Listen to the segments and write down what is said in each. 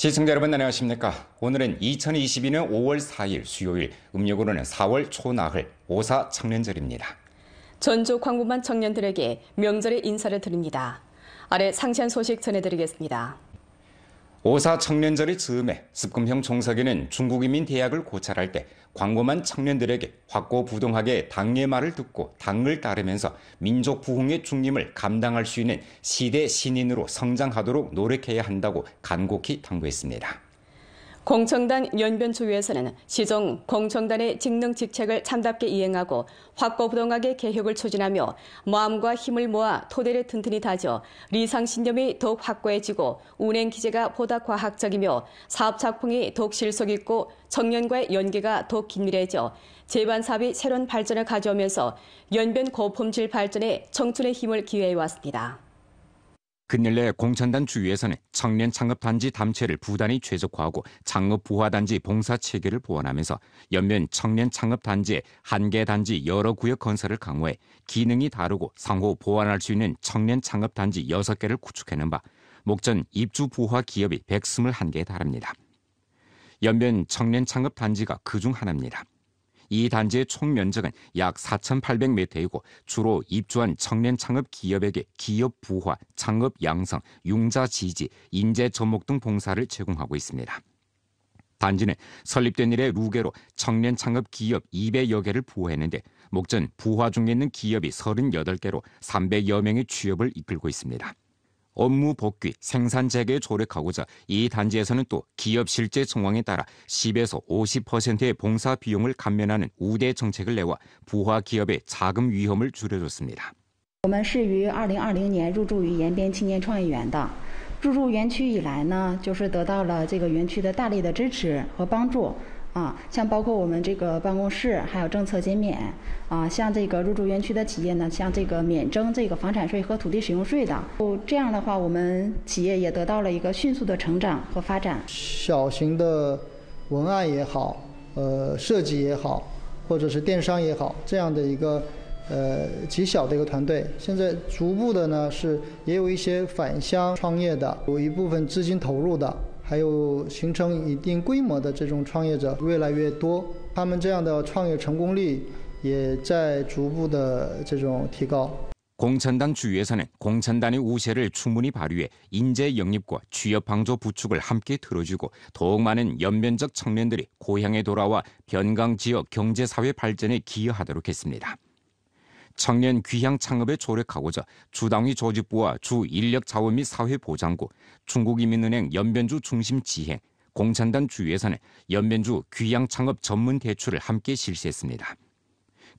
시청자 여러분 안녕하십니까? 오늘은 2022년 5월 4일 수요일, 음력으로는 4월 초나흘 오사 청년절입니다. 전주 광부만 청년들에게 명절의 인사를 드립니다. 아래 상세한 소식 전해드리겠습니다. 오사 청년절의 즈음에 습금형 총석이는 중국인민 대학을 고찰할 때 광고만 청년들에게 확고부동하게 당의 말을 듣고 당을 따르면서 민족 부흥의 중림을 감당할 수 있는 시대 신인으로 성장하도록 노력해야 한다고 간곡히 당부했습니다. 공청단 연변조위에서는 시정 공청단의 직능 직책을 참답게 이행하고 확고부동하게 개혁을 추진하며 마음과 힘을 모아 토대를 튼튼히 다져 리상신념이 더욱 확고해지고 운행 기제가 보다 과학적이며 사업 작품이 더욱 실속 있고 청년과의 연계가 더욱 긴밀해져 재반 사업이 새로운 발전을 가져오면서 연변 고품질 발전에 청춘의 힘을 기회해 왔습니다. 근래 공천단 주위에서는 청년 창업단지 담체를 부단히 최적화하고 창업 부화단지 봉사 체계를 보완하면서 연면 청년 창업단지의 한 개 단지 여러 구역 건설을 강화해 기능이 다르고 상호 보완할 수 있는 청년 창업단지 6개를 구축해낸 바 목전 입주 부화 기업이 121개에 달합니다. 연면 청년 창업 단지가 그 중 하나입니다. 이 단지의 총 면적은 약 4,800m이고 주로 입주한 청년 창업 기업에게 기업 부화, 창업 양성, 융자 지지, 인재 접목 등 봉사를 제공하고 있습니다. 단지는 설립된 이래 루게로 청년 창업 기업 200여 개를 부호했는데 목전 부화 중에 있는 기업이 38개로 300여 명의 취업을 이끌고 있습니다. 업무 복귀, 생산 재개에 조력하고자 이 단지에서는 또 기업 실제 정황에 따라 10에서 50%의 봉사 비용을 감면하는 우대 정책을 내와 부화 기업의 자금 위험을 줄여줬습니다. 我们是于2020年入驻于延边青年创业园的。入驻园区以来呢，就是得到了这个园区的大力的支持和帮助。 啊，像包括我们这个办公室，还有政策减免啊，像这个入驻园区的企业呢，像这个免征这个房产税和土地使用税的。哦这样的话，我们企业也得到了一个迅速的成长和发展。小型的文案也好，呃，设计也好，或者是电商也好，这样的一个呃极小的一个团队，现在逐步的呢是也有一些返乡创业的，有一部分资金投入的。还有形成一定规模的这种创业者越来越多，他们这样的创业成功率也在逐步的这种提高。공천단주위에서는공천단의우세를충분히발휘해인재영입과취업방조부축을함께들어주고더욱많은연변적청년들이고향에돌아와변강지역경제사회발전에기여하도록했습니다 청년 귀향 창업에 조력하고자 주당위 조직부와 주인력자원 및 사회보장국, 중국이민은행 연변주 중심 지행, 공찬단 주위에서는 연변주 귀향 창업 전문 대출을 함께 실시했습니다.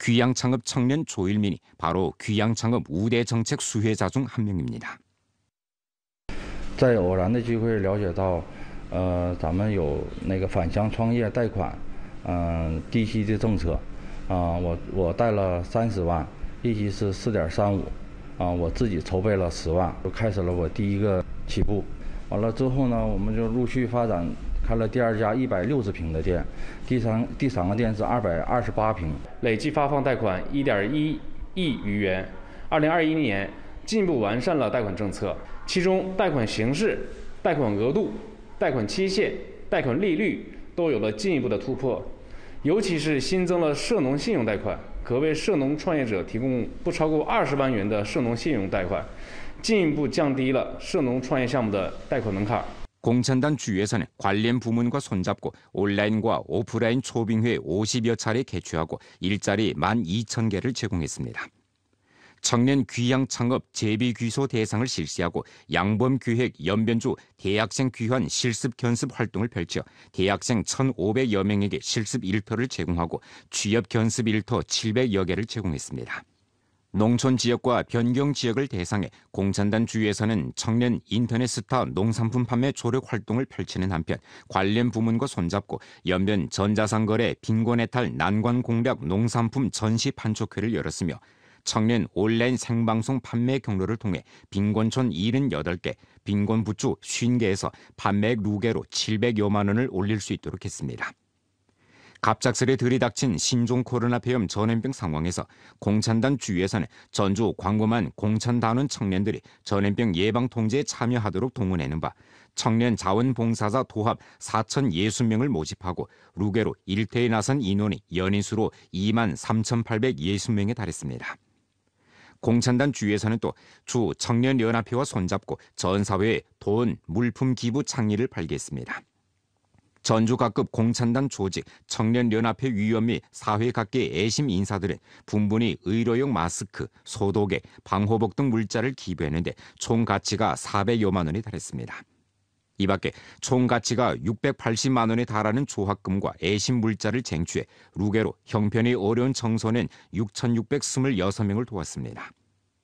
귀향 창업 청년 조일민이 바로 귀향 창업 우대 정책 수혜자 중 한 명입니다. 在偶然的机会了解到，呃，咱们有那个返乡创业贷款，嗯，低息的政策，啊，我我贷了三十万。 利息是四点三五，啊，我自己筹备了十万，就开始了我第一个起步。完了之后呢，我们就陆续发展，开了第二家一百六十平的店，第三第三个店是二百二十八平，累计发放贷款一点一亿余元。二零二一年进一步完善了贷款政策，其中贷款形式、贷款额度、贷款期限、贷款利率都有了进一步的突破，尤其是新增了涉农信用贷款。可为涉农创业者提供不超过二十万元的涉农信用贷款，进一步降低了涉农创业项目的贷款门槛。공천단주위에서는관련부문과손잡고온라인과오프라인초빙회50여차례개최하고일자리1 2천개를제공했습니다 청년 귀향 창업 제비 귀소 대상을 실시하고 양범 계획 연변주 대학생 귀환 실습 견습 활동을 펼쳐 대학생 1,500여 명에게 실습 일터를 제공하고 취업 견습 일터 700여 개를 제공했습니다. 농촌 지역과 변경 지역을 대상해 공산단 주위에서는 청년 인터넷 스타 농산품 판매 조력 활동을 펼치는 한편 관련 부문과 손잡고 연변 전자상거래 빈곤해탈 난관 공략 농산품 전시 판촉회를 열었으며 청년 온라인 생방송 판매 경로를 통해 빈곤촌 78개, 빈곤부추 50개에서 판매액 루게로 700여만 원을 올릴 수 있도록 했습니다. 갑작스레 들이닥친 신종 코로나 폐렴 전염병 상황에서 공찬단 주위에서는 전주 광고만 공찬단원 청년들이 전염병 예방 통제에 참여하도록 동원하는 바 청년 자원봉사자 도합 4,060명을 모집하고 루게로 일대에 나선 인원이 연인 수로 2만 3,860명에 달했습니다. 공천단 주위에서는 또 주 청년연합회와 손잡고 전 사회에 돈, 물품 기부 창의를 발기했습니다. 전주 각급 공찬단 조직, 청년연합회 위원 및 사회 각계 애심 인사들은 분분히 의료용 마스크, 소독액, 방호복 등 물자를 기부했는데 총 가치가 400여만 원에 달했습니다. 이 밖에 총 가치가 680만 원에 달하는 조합금과 애심 물자를 쟁취해 루게로 형편이 어려운 청소년 6,626명을 도왔습니다.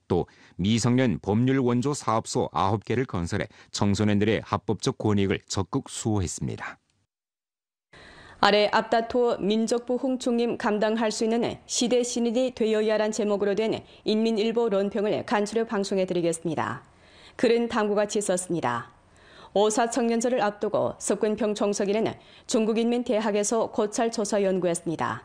또 미성년 법률 원조 사업소 9개를 건설해 청소년들의 합법적 권익을 적극 수호했습니다. 아래 앞다투어 민족부 홍충님 감당할 수 있는 시대 신인이 되어야란 제목으로 된 인민일보 론평을 간추려 방송해 드리겠습니다. 글은 다음과 치 썼습니다. 오사 청년절을 앞두고 석근평 정석이는 중국인민대학에서 고찰 조사 연구했습니다.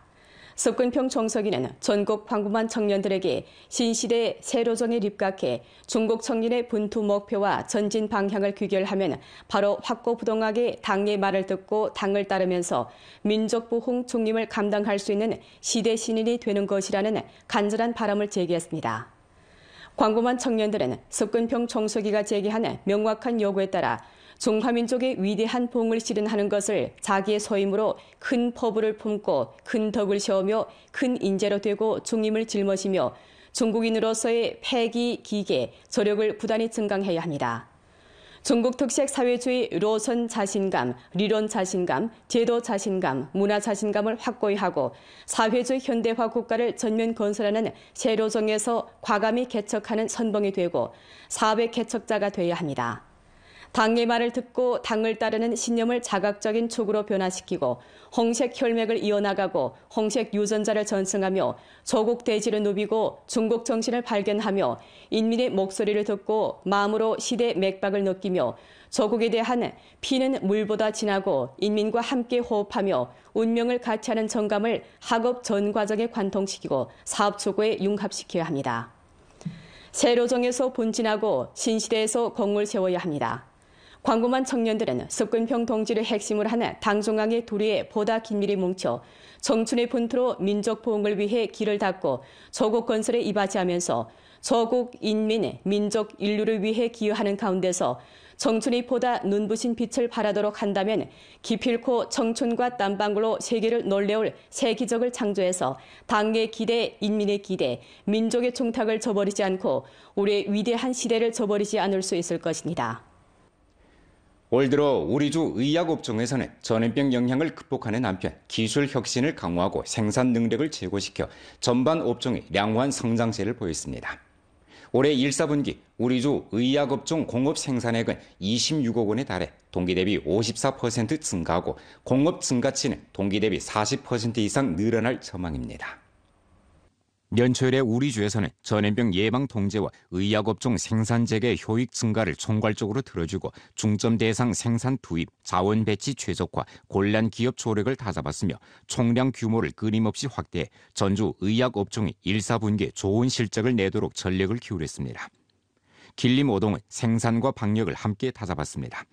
석근평 정석이는 전국 광부만 청년들에게 신시대 세로정에 입각해 중국 청년의 분투 목표와 전진 방향을 귀결하면 바로 확고부동하게 당의 말을 듣고 당을 따르면서 민족부흥 중림을 감당할 수 있는 시대 신인이 되는 것이라는 간절한 바람을 제기했습니다. 광고만 청년들은 석근평 정석이가 제기한 명확한 요구에 따라 중화민족의 위대한 봉을 실현하는 것을 자기의 소임으로 큰 포부를 품고 큰 덕을 세우며 큰 인재로 되고 중임을 짊어지며 중국인으로서의 패기, 기계, 조력을 부단히 증강해야 합니다. 중국 특색 사회주의 로선 자신감, 리론 자신감, 제도 자신감, 문화 자신감을 확고히 하고 사회주의 현대화 국가를 전면 건설하는 세로정에서 과감히 개척하는 선봉이 되고 사회 개척자가 되어야 합니다. 당의 말을 듣고 당을 따르는 신념을 자각적인 축으로 변화시키고 홍색 혈맥을 이어나가고 홍색 유전자를 전승하며 조국 대지를 누비고 중국 정신을 발견하며 인민의 목소리를 듣고 마음으로 시대 맥박을 느끼며 조국에 대한 피는 물보다 진하고 인민과 함께 호흡하며 운명을 같이 하는 정감을 학업 전 과정에 관통시키고 사업 추구에 융합시켜야 합니다. 세로정에서 본진하고 신시대에서 공을 세워야 합니다. 광고만 청년들은 석근평 동지를 핵심으로 하는 당중앙의 도리에 보다 긴밀히 뭉쳐 청춘의 분투로 민족 보응을 위해 길을 닫고 조국 건설에 이바지하면서 조국 인민, 민족 인류를 위해 기여하는 가운데서 청춘이 보다 눈부신 빛을 발하도록 한다면 기필코 청춘과 땀방울로 세계를 놀래올 새 기적을 창조해서 당의 기대, 인민의 기대, 민족의 총탁을 저버리지 않고 우리의 위대한 시대를 저버리지 않을 수 있을 것입니다. 올 들어 우리 주 의약 업종에서는 전염병 영향을 극복하는 한편 기술 혁신을 강화하고 생산 능력을 제고시켜 전반 업종이 량호한 성장세를 보였습니다. 올해 1, 4분기 우리 주 의약 업종 공업 생산액은 26억 원에 달해 동기 대비 54% 증가하고 공업 증가치는 동기 대비 40% 이상 늘어날 전망입니다. 연초에 우리 주에서는 전염병 예방 통제와 의약업종 생산 재개 효익 증가를 총괄적으로 들어주고 중점 대상 생산 투입, 자원 배치 최적화, 곤란 기업 조력을 다잡았으며 총량 규모를 끊임없이 확대해 전주 의약업종이 1, 4분기에 좋은 실적을 내도록 전력을 기울였습니다. 길림 오동은 생산과 방역을 함께 다잡았습니다.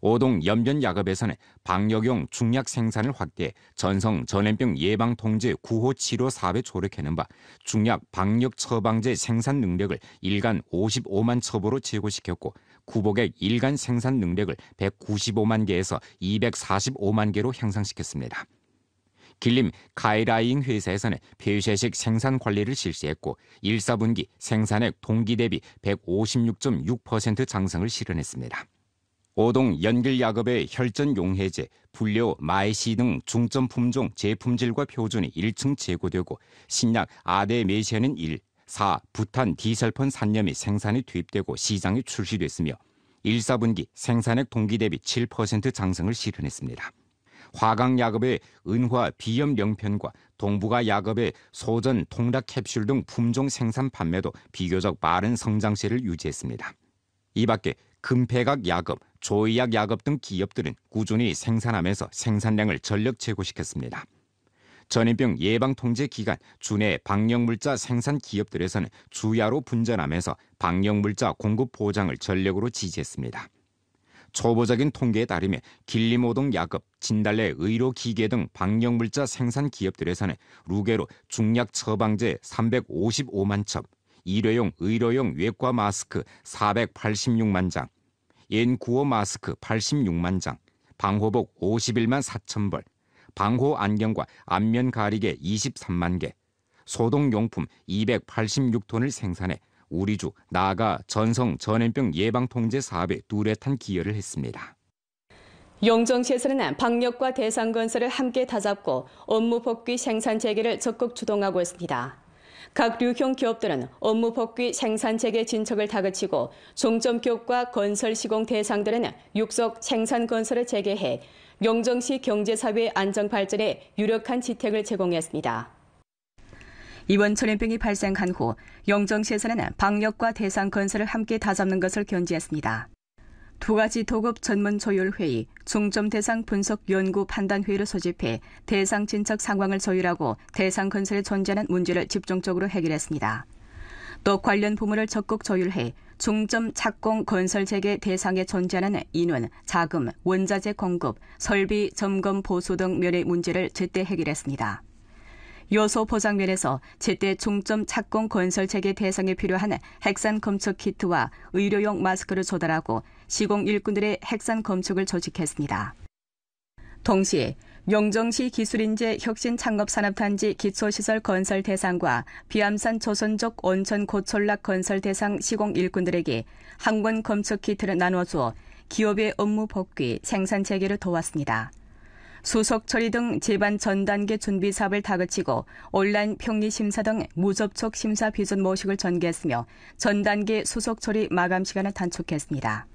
오동 연변 야급에서는 방역용 중약 생산을 확대해 전성 전염병 예방 통제 구호 치료 사업에 조력하는 바 중약 방역 처방제 생산 능력을 일간 55만 첩으로 제고시켰고 구복액 일간 생산 능력을 195만 개에서 245만 개로 향상시켰습니다. 길림 카이라잉 회사에서는 폐쇄식 생산 관리를 실시했고 1, 4분기 생산액 동기 대비 156.6% 장성을 실현했습니다. 오동 연길야급의 혈전 용해제, 분료, 마이시 등 중점 품종 제품질과 표준이 1층 재고되고 신약 아데 메시아는 1, 4 부탄 디설폰 산염이 생산이 투입되고 시장에 출시됐으며 1, 4분기 생산액 동기 대비 7% 장성을 실현했습니다. 화강 야급의 은화 비염 명편과 동북아 야급의 소전 통락 캡슐 등 품종 생산 판매도 비교적 빠른 성장세를 유지했습니다. 이 밖에 금폐각 야급, 조의약 야급 등 기업들은 꾸준히 생산하면서 생산량을 전력 제고시켰습니다. 전염병 예방 통제 기간 주내 방역물자 생산 기업들에서는 주야로 분전하면서 방역물자 공급 보장을 전력으로 지지했습니다. 초보적인 통계에 따르면 길림오동 야급, 진달래 의료 기계 등 방역물자 생산 기업들에서는 루게로 중약 처방제 355만 첩, 일회용 의료용 외과 마스크 486만 장, N95 마스크 86만 장, 방호복 51만 4천 벌, 방호 안경과 안면 가리개 23만 개, 소독 용품 286톤을 생산해 우리주 나아가 전성 전염병 예방 통제 사업에 뚜렷한 기여를 했습니다. 영정시에서는 방역과 대상 건설을 함께 다잡고 업무 복귀 생산 재개를 적극 주동하고 있습니다. 각 류형 기업들은 업무 복귀 생산 재개 진척을 다그치고 중점 기업과 건설 시공 대상들은 육석 생산 건설을 재개해 영정시 경제사회 안정 발전에 유력한 지택을 제공했습니다. 이번 전염병이 발생한 후 영정시에서는 방역과 대상 건설을 함께 다잡는 것을 견지했습니다. 두 가지 도급 전문 조율회의, 중점 대상 분석 연구 판단 회의를 소집해 대상 진척 상황을 조율하고 대상 건설에 존재하는 문제를 집중적으로 해결했습니다. 또 관련 부문을 적극 조율해 중점 착공 건설 재개 대상에 존재하는 인원, 자금, 원자재 공급, 설비 점검 보수 등 면의 문제를 제때 해결했습니다. 요소 포장 면에서 제때 중점 착공 건설 재개 대상에 필요한 핵산 검측 키트와 의료용 마스크를 조달하고 시공 일꾼들의 핵산 검측을 조직했습니다. 동시에 영정시 기술인재 혁신 창업산업단지 기초시설 건설 대상과 비암산 조선족 온천 고철락 건설 대상 시공 일꾼들에게 항원 검측 키트를 나눠주어 기업의 업무 복귀, 생산 재개를 도왔습니다. 수속 처리 등 제반 전 단계 준비 사업을 다그치고 온라인 평리 심사 등 무접촉 심사 비전 모식을 전개했으며 전 단계 수속 처리 마감 시간을 단축했습니다.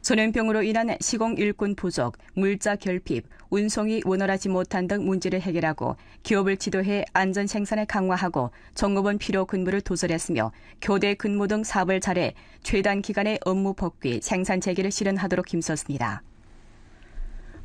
전염병으로 인한 시공 일꾼 부족, 물자 결핍, 운송이 원활하지 못한 등 문제를 해결하고 기업을 지도해 안전 생산을 강화하고 종업원 필요 근무를 도설했으며 교대 근무 등 사업을 잘해 최단 기간의 업무 복귀, 생산 재개를 실현하도록 힘썼습니다.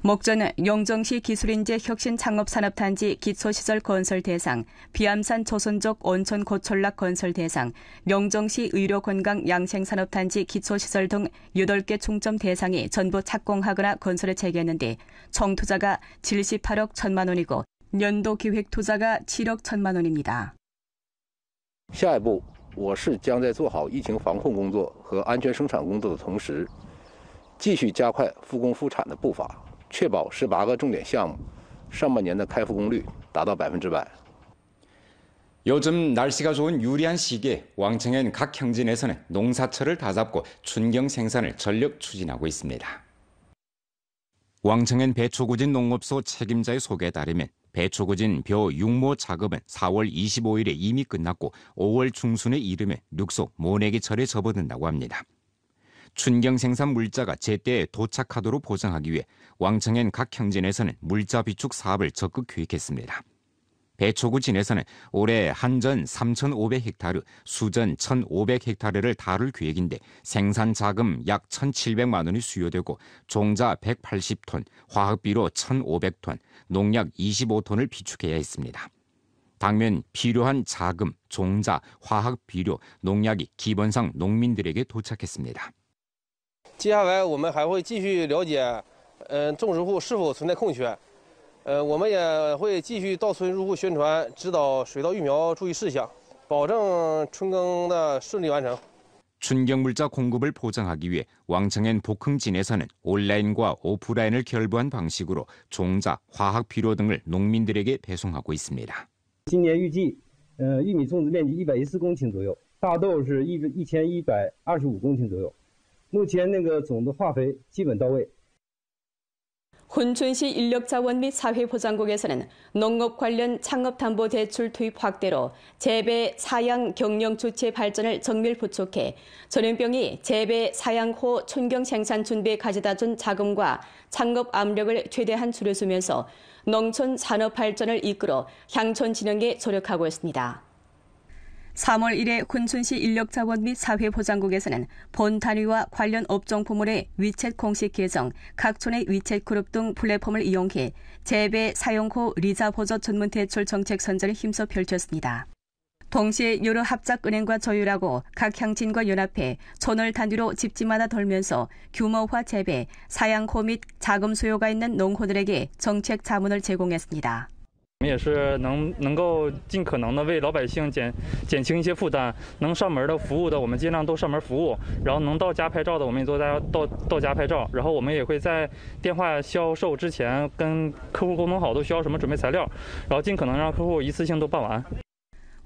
목전은 영정시 기술인재 혁신 창업산업단지 기초시설 건설 대상, 비암산 조선족 온천 고철락 건설 대상, 영정시 의료건강 양생산업단지 기초시설 등 8개 중점 대상이 전부 착공하거나 건설을 재개했는데 총 투자가 78억 1천만 원이고 연도 기획 투자가 7억 1천만 원입니다. 下一步，我市将在做好疫情防控工作和安全生产工作的同时，继续加快复工复产的步伐。 确保十八个重点项目上半年的开复工率达到百分之百。 요즘 날씨가 좋은 유리한 시기에 왕청엔 각 형진에서는 농사철을 다잡고 춘경 생산을 전력 추진하고 있습니다. 왕청엔 배초구진 농업소 책임자의 소개에 따르면 배초구진 벼 육모 작업은 4월 25일에 이미 끝났고 5월 중순에 이르면 육소 모내기철에 접어든다고 합니다. 춘경 생산 물자가 제때 도착하도록 보장하기 위해 왕청엔 각 형진에서는 물자 비축 사업을 적극 계획했습니다. 배초구 진에서는 올해 한전 3,500헥타르, 수전 1,500헥타르를 다룰 계획인데 생산 자금 약 1,700만 원이 수요되고 종자 180톤, 화학비료 1,500톤, 농약 25톤을 비축해야 했습니다. 당면 필요한 자금, 종자, 화학비료, 농약이 기본상 농민들에게 도착했습니다. 接下来我们还会继续了解，嗯，种植户是否存在空缺，呃，我们也会继续到村入户宣传，指导水稻育苗注意事项，保证春耕的顺利完成。 춘경물자 공급을 보장하기 위해 왕청엔 복흥진에서는 온라인과 오프라인을 결부한 방식으로 종자, 화학 비료 등을 농민들에게 배송하고 있습니다. 今年预计，呃，玉米种植面积一百一十公顷左右，大豆是一一千一百二十五公顷左右。 目前那个总的化肥基本到位。 훈춘시 인력자원 및 사회보장국에서는 농업 관련 창업담보대출 투입 확대로 재배, 사양, 경영 주체 발전을 정밀 부촉해 전염병이 재배, 사양호 춘경 생산 준비에 가져다 준 자금과 창업 압력을 최대한 줄여주면서 농촌 산업 발전을 이끌어 향촌 진흥에 조력하고 있습니다. 3월 1일 군춘시 인력자원 및 사회보장국에서는 본 단위와 관련 업종 부문의 위챗 공식 계정, 각촌의 위챗 그룹 등 플랫폼을 이용해 재배, 사용 후 리자 보조 전문 대출 정책 선전을 힘써 펼쳤습니다. 동시에 여러 합작은행과 조율하고 각 향진과 연합해 촌을 단위로 집집마다 돌면서 규모화 재배, 사양호 및 자금 수요가 있는 농户들에게 정책 자문을 제공했습니다. 我们也是能能够尽可能的为老百姓减减轻一些负担，能上门的服务的我们尽量都上门服务，然后能到家拍照的我们也都大家到到家拍照，然后我们也会在电话销售之前跟客户沟通好都需要什么准备材料，然后尽可能让客户一次性都办完。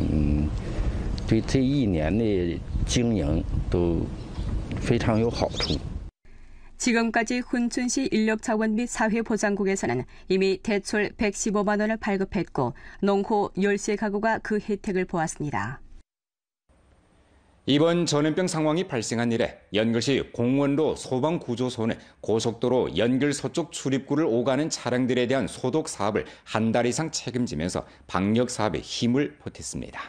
嗯，对这一年的经营都非常有好处。 지금까지 훈춘시 인력자원 및 사회보장국에서는 이미 대출 115만 원을 발급했고 농호 10세 가구가 그 혜택을 보았습니다. 이번 전염병 상황이 발생한 이래 연결시 공원로 소방구조소는 고속도로 연결 서쪽 출입구를 오가는 차량들에 대한 소독 사업을 한 달 이상 책임지면서 방역 사업에 힘을 보탰습니다.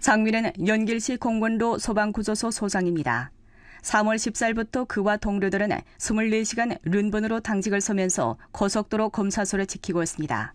장민은 연길시 공원로 소방구조소 소장입니다. 3월 14일부터 그와 동료들은 24시간 룬번으로 당직을 서면서 고속도로 검사소를 지키고 있습니다.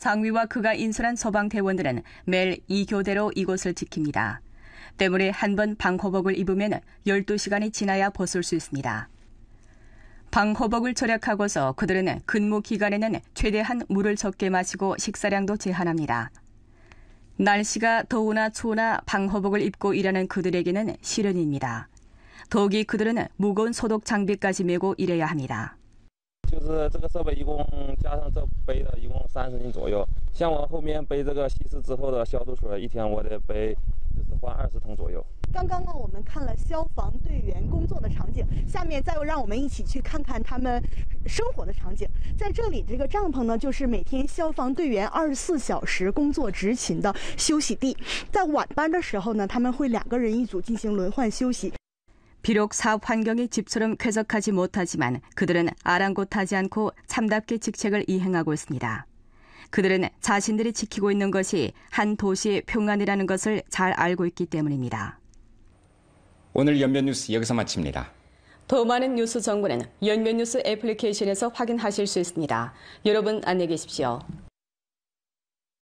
장위와 그가 인솔한 소방대원들은 매일 이 교대로 이곳을 지킵니다. 때문에 한 번 방호복을 입으면 12시간이 지나야 벗을 수 있습니다. 방호복을 절약하고서 그들은 근무 기간에는 최대한 물을 적게 마시고 식사량도 제한합니다. 날씨가 더우나 추우나 방호복을 입고 일하는 그들에게는 시련입니다. 더욱이 그들은 무거운 소독 장비까지 메고 일해야 합니다. 就是这个设备一共加上这背的，一共三十斤左右。像我后面背这个稀释之后的消毒水，一天我得背，就是换二十桶左右。刚刚呢，我们看了消防队员工作的场景，下面再让我们一起去看看他们生活的场景。在这里，这个帐篷呢，就是每天消防队员二十四小时工作执勤的休息地。在晚班的时候呢，他们会两个人一组进行轮换休息。 비록 사업 환경이 집처럼 쾌적하지 못하지만 그들은 아랑곳하지 않고 참답게 직책을 이행하고 있습니다. 그들은 자신들이 지키고 있는 것이 한 도시의 평안이라는 것을 잘 알고 있기 때문입니다. 오늘 연변 뉴스 여기서 마칩니다. 더 많은 뉴스 정보는 연변 뉴스 애플리케이션에서 확인하실 수 있습니다. 여러분 안녕히 계십시오.